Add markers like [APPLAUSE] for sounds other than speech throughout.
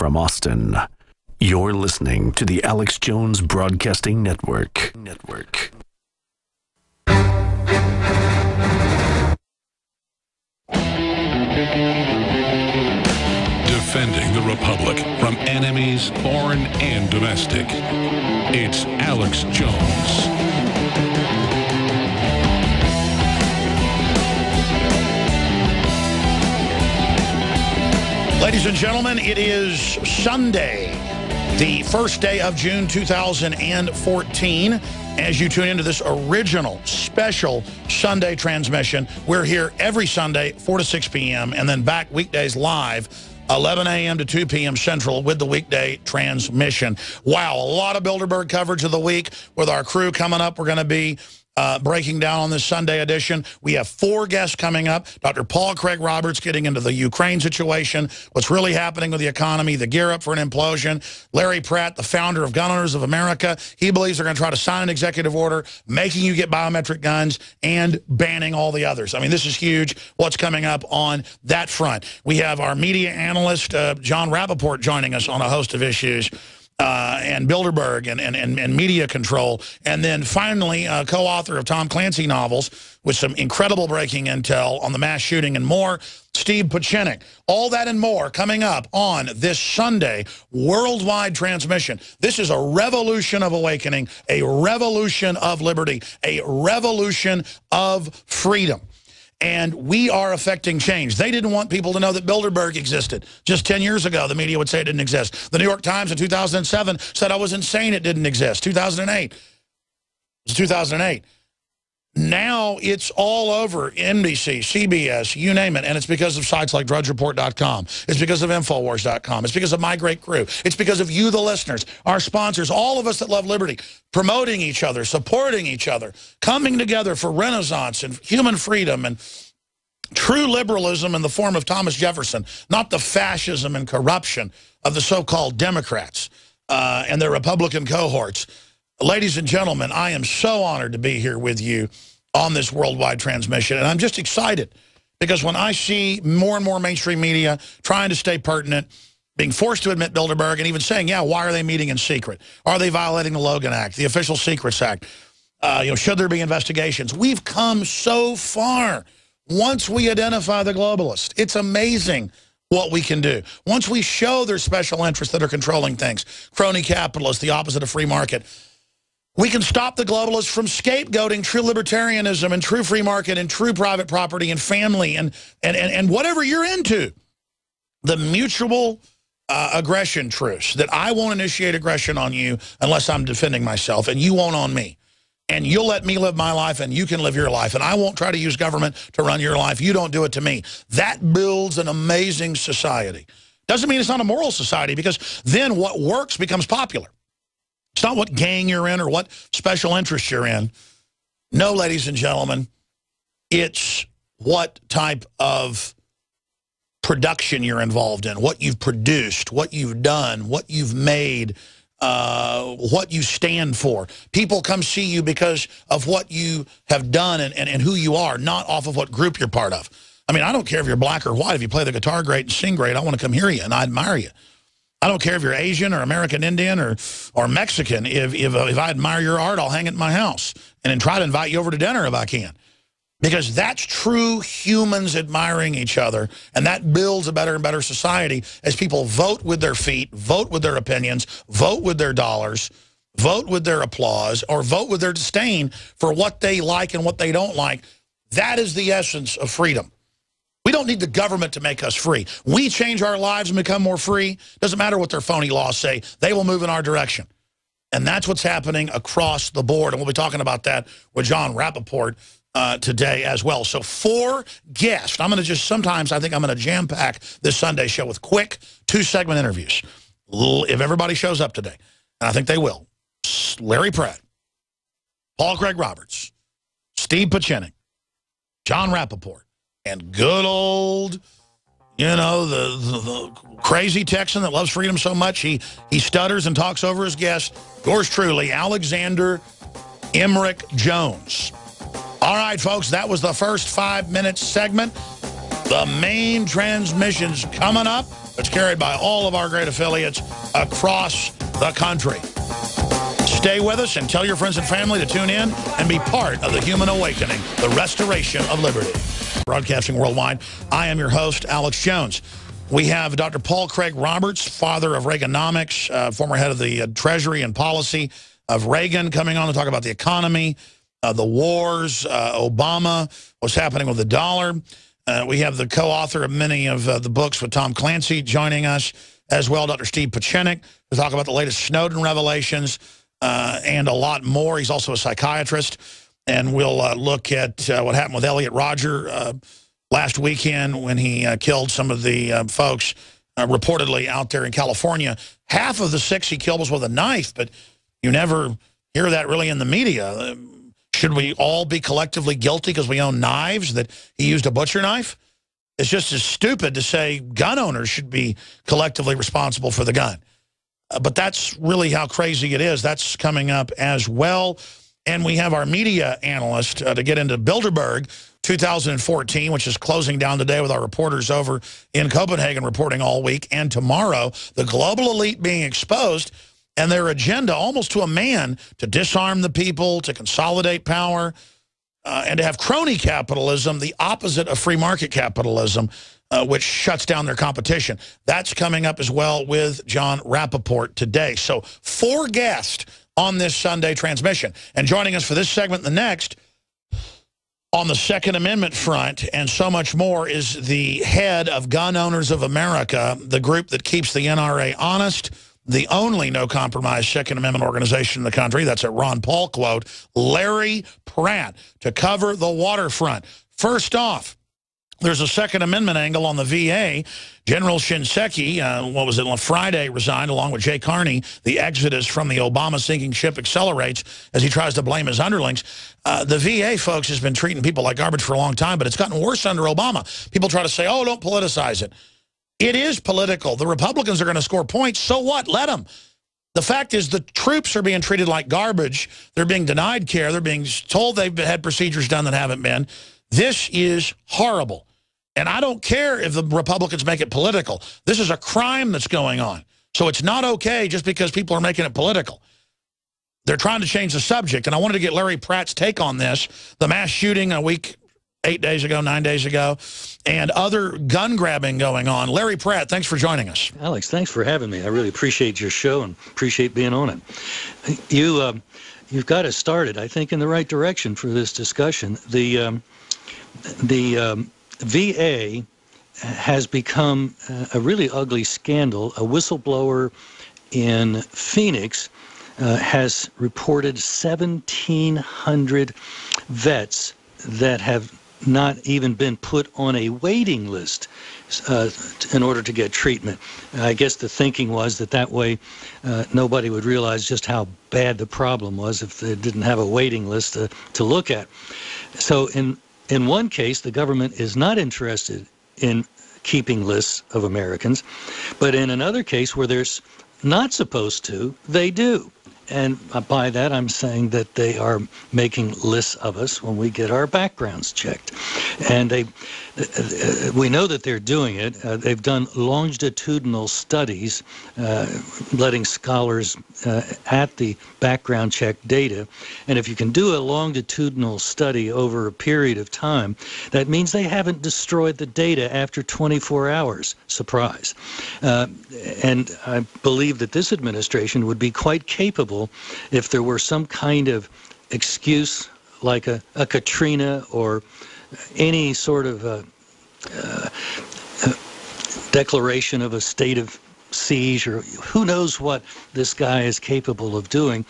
from Austin. You're listening to the Alex Jones Broadcasting Network. Network. Defending the Republic from enemies, foreign and domestic. It's Alex Jones. Ladies and gentlemen, it is Sunday, the first day of June 2014. As you tune into this original, special Sunday transmission, we're here every Sunday, 4 to 6 p.m., and then back weekdays live 11 a.m. to 2 p.m. Central with the weekday transmission. Wow, a lot of Bilderberg coverage of the week with our crew coming up. We're going to be uh, breaking down on this Sunday edition. We have four guests coming up. Dr. Paul Craig Roberts getting into the Ukraine situation, what's really happening with the economy, the gear up for an implosion. Larry Pratt, the founder of Gun Owners of America, he believes they're going to try to sign an executive order making you get biometric guns and banning all the others. I mean, this is huge. What's coming up on that front? We have our media analyst, uh, Jon Rappoport, joining us on a host of issues uh, and Bilderberg and, and, and, and, media control. And then finally, uh, co-author of Tom Clancy novels with some incredible breaking intel on the mass shooting and more, Steve Pieczenik. All that and more coming up on this Sunday worldwide transmission. This is a revolution of awakening, a revolution of liberty, a revolution of freedom and we are affecting change. They didn't want people to know that Bilderberg existed. Just 10 years ago, the media would say it didn't exist. The New York Times in 2007 said I was insane it didn't exist. 2008. It was 2008. Now it's all over NBC, CBS, you name it, and it's because of sites like DrudgeReport.com. It's because of Infowars.com. It's because of my great crew. It's because of you, the listeners, our sponsors, all of us that love liberty, promoting each other, supporting each other, coming together for renaissance and human freedom and true liberalism in the form of Thomas Jefferson, not the fascism and corruption of the so-called Democrats uh, and their Republican cohorts. Ladies and gentlemen, I am so honored to be here with you on this worldwide transmission. And I'm just excited because when I see more and more mainstream media trying to stay pertinent, being forced to admit Bilderberg and even saying, yeah, why are they meeting in secret? Are they violating the Logan Act, the Official Secrets Act? Uh, you know, should there be investigations? We've come so far once we identify the globalists. It's amazing what we can do. Once we show their special interests that are controlling things, crony capitalists, the opposite of free market, we can stop the globalists from scapegoating true libertarianism and true free market and true private property and family and, and, and, and whatever you're into. The mutual uh, aggression truce, that I won't initiate aggression on you unless I'm defending myself, and you won't on me. And you'll let me live my life, and you can live your life. And I won't try to use government to run your life. You don't do it to me. That builds an amazing society. Doesn't mean it's not a moral society, because then what works becomes popular. It's not what gang you're in or what special interest you're in. No, ladies and gentlemen, it's what type of production you're involved in, what you've produced, what you've done, what you've made, uh, what you stand for. People come see you because of what you have done and, and, and who you are, not off of what group you're part of. I mean, I don't care if you're black or white. If you play the guitar great and sing great, I want to come hear you and I admire you. I don't care if you're Asian or American Indian or or Mexican. If, if, if I admire your art, I'll hang it in my house and then try to invite you over to dinner if I can. Because that's true humans admiring each other, and that builds a better and better society as people vote with their feet, vote with their opinions, vote with their dollars, vote with their applause, or vote with their disdain for what they like and what they don't like. That is the essence of freedom. We don't need the government to make us free. We change our lives and become more free. Doesn't matter what their phony laws say. They will move in our direction. And that's what's happening across the board. And we'll be talking about that with Jon Rappoport uh, today as well. So four guests. I'm going to just, sometimes I think I'm going to jam-pack this Sunday show with quick two-segment interviews. If everybody shows up today, and I think they will, Larry Pratt, Paul Craig Roberts, Steve Pieczenik, Jon Rappoport, and good old, you know, the, the, the, crazy Texan that loves freedom so much, he, he stutters and talks over his guests. Yours truly, Alexander Emerick Jones. All right, folks, that was the first five-minute segment. The main transmission's coming up. It's carried by all of our great affiliates across the country. Stay with us and tell your friends and family to tune in and be part of the human awakening, the restoration of liberty. Broadcasting worldwide, I am your host, Alex Jones. We have Dr. Paul Craig Roberts, father of Reaganomics, uh, former head of the uh, Treasury and Policy of Reagan, coming on to talk about the economy, uh, the wars, uh, Obama, what's happening with the dollar. Uh, we have the co-author of many of uh, the books with Tom Clancy joining us, as well, Dr. Steve Pieczenik, to talk about the latest Snowden revelations and a lot more. He's also a psychiatrist. And we'll look at what happened with Elliot Rodger last weekend when he uh, killed some of the uh, folks uh, reportedly out there in California. Half of the six he killed was with a knife, but you never hear that really in the media. Should we all be collectively guilty because we own knives that he used a butcher knife? It's just as stupid to say gun owners should be collectively responsible for the gun. Uh, but that's really how crazy it is. That's coming up as well. And we have our media analyst uh, to get into Bilderberg 2014, which is closing down today with our reporters over in Copenhagen reporting all week. And tomorrow, the global elite being exposed and their agenda almost to a man to disarm the people, to consolidate power, uh, and to have crony capitalism, the opposite of free market capitalism, uh, which shuts down their competition. That's coming up as well with Jon Rappoport today. So four guests on this Sunday transmission. And joining us for this segment the next, on the Second Amendment front and so much more is the head of Gun Owners of America, the group that keeps the NRA honest, the only no-compromise Second Amendment organization in the country. That's a Ron Paul quote. Larry Pratt to cover the waterfront. First off, there's a Second Amendment angle on the VA. General Shinseki, uh, what was it, on Friday, resigned along with Jay Carney. The exodus from the Obama sinking ship accelerates as he tries to blame his underlings. Uh, the VA, folks, has been treating people like garbage for a long time, but it's gotten worse under Obama. People try to say, oh, don't politicize it. It is political. The Republicans are going to score points. So what? Let them. The fact is the troops are being treated like garbage. They're being denied care. They're being told they've had procedures done that haven't been. This is horrible. And I don't care if the Republicans make it political. This is a crime that's going on. So it's not okay just because people are making it political. They're trying to change the subject. And I wanted to get Larry Pratt's take on this. The mass shooting a week, eight days ago, nine days ago, and other gun grabbing going on. Larry Pratt, thanks for joining us. Alex, thanks for having me. I really appreciate your show and appreciate being on it. You, um, you've got us started, I think, in the right direction for this discussion. The, um, the um, VA has become a really ugly scandal. A whistleblower in Phoenix uh, has reported 1,700 vets that have not even been put on a waiting list uh, in order to get treatment. I guess the thinking was that that way uh, nobody would realize just how bad the problem was if they didn't have a waiting list to, to look at. So in in one case, the government is not interested in keeping lists of Americans, but in another case where they're not supposed to, they do. And by that, I'm saying that they are making lists of us when we get our backgrounds checked. And they, we know that they're doing it. Uh, they've done longitudinal studies, uh, letting scholars uh, at the background check data. And if you can do a longitudinal study over a period of time, that means they haven't destroyed the data after 24 hours. Surprise. Uh, and I believe that this administration would be quite capable if there were some kind of excuse like a, a Katrina or any sort of a, uh, a declaration of a state of siege or who knows what this guy is capable of doing.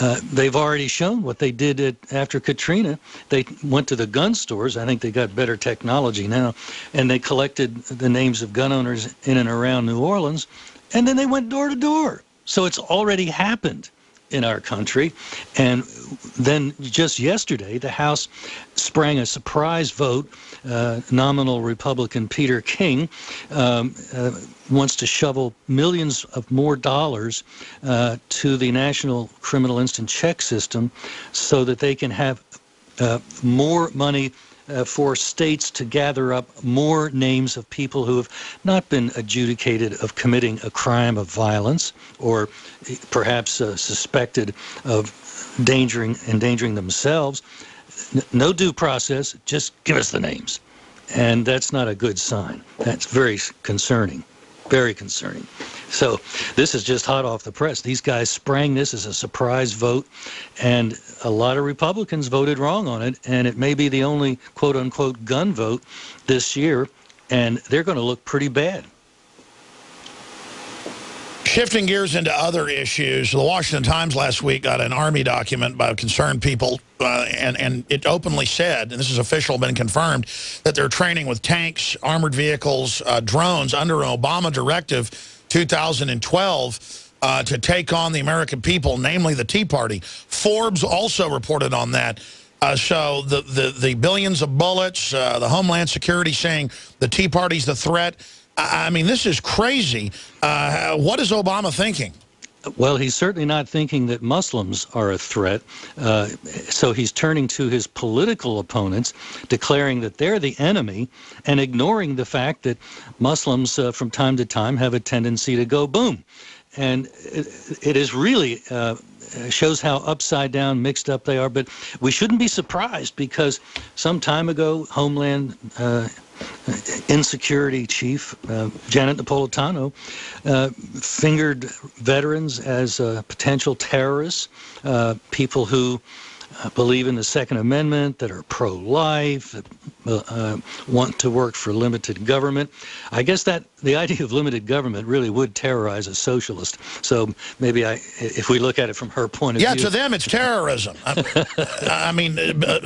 Uh, they've already shown what they did at, after Katrina. They went to the gun stores. I think they got better technology now, and they collected the names of gun owners in and around New Orleans, and then they went door to door. So it's already happened in our country. And then just yesterday, the House sprang a surprise vote. Uh, nominal Republican Peter King um, uh, wants to shovel millions of more dollars uh, to the National Criminal Instant Check System so that they can have uh, more money uh, for states to gather up more names of people who have not been adjudicated of committing a crime of violence or perhaps uh, suspected of endangering, endangering themselves. No due process, just give us the names. And that's not a good sign. That's very concerning, very concerning. So this is just hot off the press. These guys sprang this as a surprise vote, and a lot of Republicans voted wrong on it, and it may be the only quote unquote gun vote this year, and they're going to look pretty bad. Shifting gears into other issues, the Washington Times last week got an Army document by concerned people, uh, and, and it openly said, and this is official, been confirmed, that they're training with tanks, armored vehicles, uh, drones under an Obama directive 2012 uh, to take on the American people, namely the Tea Party. Forbes also reported on that. Uh, so the, the, the billions of bullets, uh, the Homeland Security saying the Tea Party's the threat. I, mean, this is crazy. Uh, what is Obama thinking? Well, he's certainly not thinking that Muslims are a threat. Uh, so he's turning to his political opponents, declaring that they're the enemy, and ignoring the fact that Muslims uh, from time to time have a tendency to go boom. And it, it is really. Uh, shows how upside down, mixed up they are. But we shouldn't be surprised because some time ago, Homeland uh, insecurity chief, uh, Janet Napolitano, uh, fingered veterans as uh, potential terrorists, uh, people who uh, believe in the Second Amendment, that are pro-life, that uh, want to work for limited government. I guess that the idea of limited government really would terrorize a socialist. So maybe I, if we look at it from her point of yeah, view. Yeah, to them it's terrorism. I, I mean,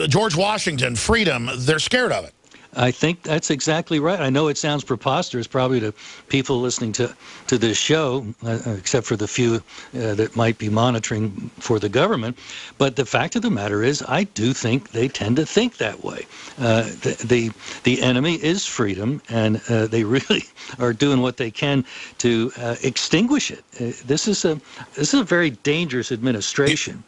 George Washington, freedom, they're scared of it. I think that's exactly right. I know it sounds preposterous probably to people listening to, to this show, uh, except for the few uh, that might be monitoring for the government. But the fact of the matter is, I do think they tend to think that way. Uh, the, the, the enemy is freedom, and uh, [LAUGHS] they really are doing what they can to uh, extinguish it. Uh, this is a this is a very dangerous administration,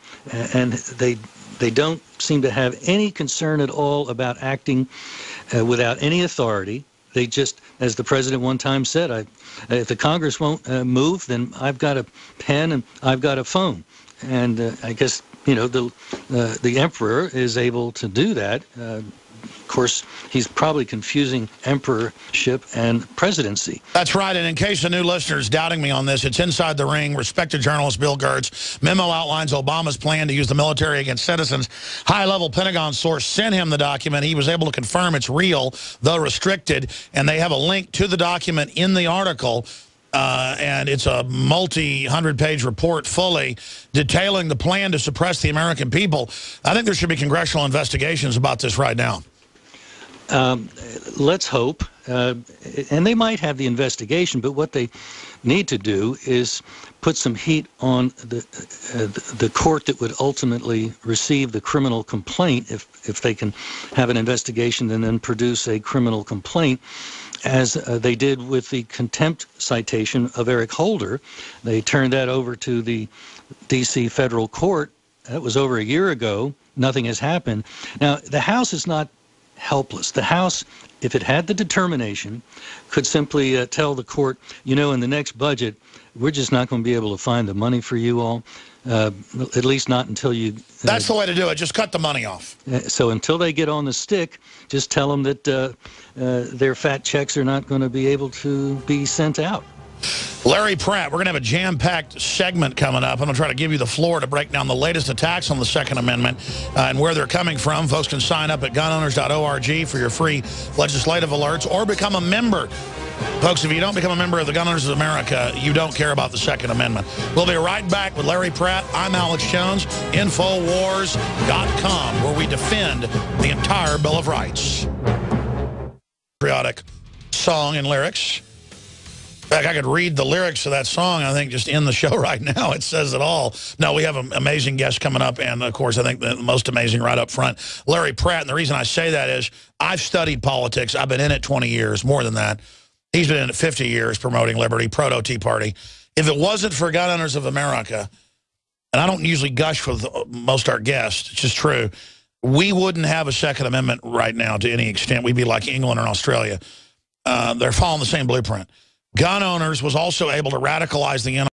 and they they don't seem to have any concern at all about acting uh, without any authority. They just, as the president one time said, I, if the Congress won't uh, move, then I've got a pen and I've got a phone. And uh, I guess, you know, the, uh, the emperor is able to do that uh, of course, he's probably confusing emperorship and presidency. That's right. And in case the new listeners doubting me on this, it's Inside the Ring. Respected journalist Bill Gertz. Memo outlines Obama's plan to use the military against citizens. High-level Pentagon source sent him the document. He was able to confirm it's real, though restricted. And they have a link to the document in the article. Uh, and it's a multi-hundred page report fully detailing the plan to suppress the American people. I think there should be congressional investigations about this right now. Um, let's hope. Uh, and they might have the investigation, but what they need to do is put some heat on the uh, the court that would ultimately receive the criminal complaint if if they can have an investigation and then produce a criminal complaint as uh, they did with the contempt citation of Eric Holder. They turned that over to the D.C. federal court. That was over a year ago. Nothing has happened. Now, the House is not helpless. The House, if it had the determination, could simply uh, tell the court, you know, in the next budget, we're just not going to be able to find the money for you all. Uh, at least not until you. Uh, That's the way to do it. Just cut the money off. Uh, so until they get on the stick, just tell them that uh, uh, their fat checks are not going to be able to be sent out. Larry Pratt, we're going to have a jam-packed segment coming up. I'm going to try to give you the floor to break down the latest attacks on the Second Amendment uh, and where they're coming from. Folks can sign up at gunowners.org for your free legislative alerts or become a member. Folks, if you don't become a member of the Gun Owners of America, you don't care about the Second Amendment. We'll be right back with Larry Pratt. I'm Alex Jones, Infowars.com, where we defend the entire Bill of Rights. Patriotic song and lyrics. Fact, I could read the lyrics of that song, I think, just in the show [LAUGHS] right now. It says it all. No, we have an amazing guest coming up, and, of course, I think the most amazing right up front, Larry Pratt. And the reason I say that is I've studied politics. I've been in it 20 years, more than that. He's been in it 50 years promoting liberty, proto-Tea Party. If it wasn't for Gun Owners of America, and I don't usually gush with most our guests, it's just true, we wouldn't have a Second Amendment right now to any extent. We'd be like England or Australia. Uh, they're following the same blueprint. Gun owners was also able to radicalize the